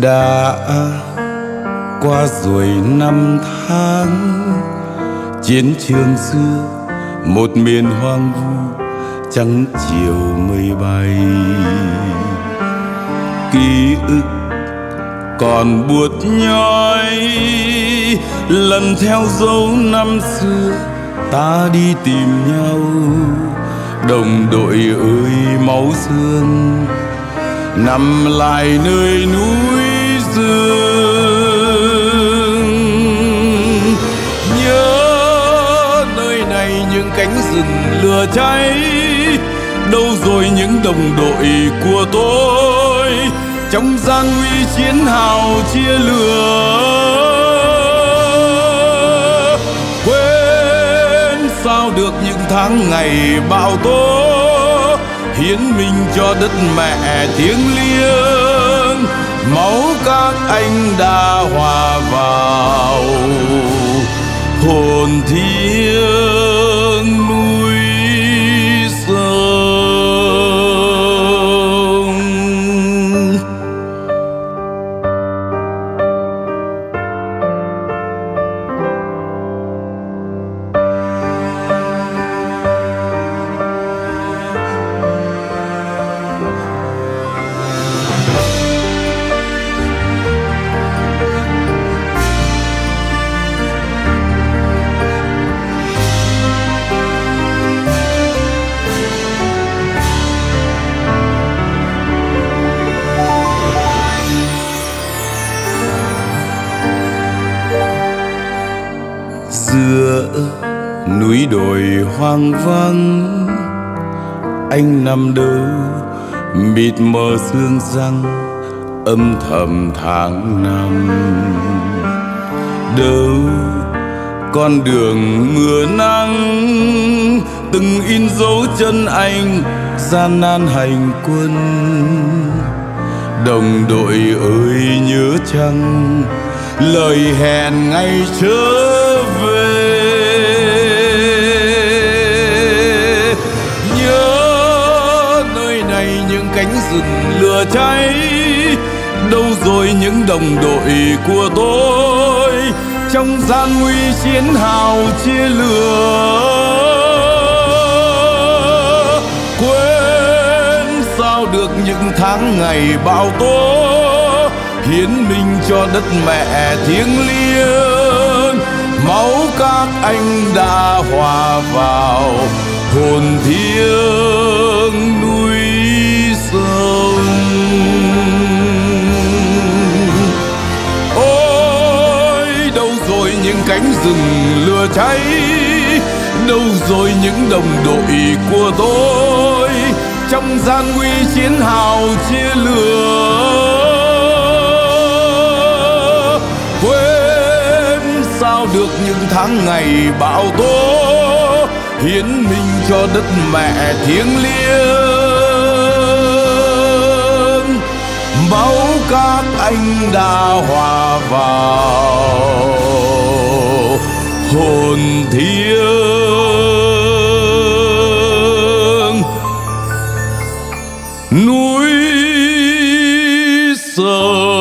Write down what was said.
đã qua rồi năm tháng, chiến trường xưa một miền hoang vu trắng chiều mây bay. Ký ức còn buốt nhói, lần theo dấu năm xưa ta đi tìm nhau. Đồng đội ơi, máu xương nằm lại nơi núi rừng. Nhớ nơi này những cánh rừng lửa cháy, đâu rồi những đồng đội của tôi trong gian nguy chiến hào chia lửa. Quên sao được những tháng ngày bão tố hiến mình cho đất mẹ thiêng liêng. Máu các anh đã hòa vào hồn thiêng. Giữa núi đồi hoang vắng, anh nằm đâu mịt mờ sương răng âm thầm tháng năm. Đâu con đường mưa nắng, từng in dấu chân anh gian nan hành quân. Đồng đội ơi nhớ chăng lời hẹn ngày trước? Lửa cháy. Đâu rồi những đồng đội của tôi trong gian nguy chiến hào chia lửa? Quên sao được những tháng ngày bão tố hiến mình cho đất mẹ thiêng liêng? Máu các anh đã hòa vào hồn thiêng. Những cánh rừng lửa cháy. Đâu rồi những đồng đội của tôi trong gian nguy chiến hào chia lửa? Quên sao được những tháng ngày bão tố hiến mình cho đất mẹ thiêng liêng. Máu các anh đã hòa vào hồn thiêng. Núi sông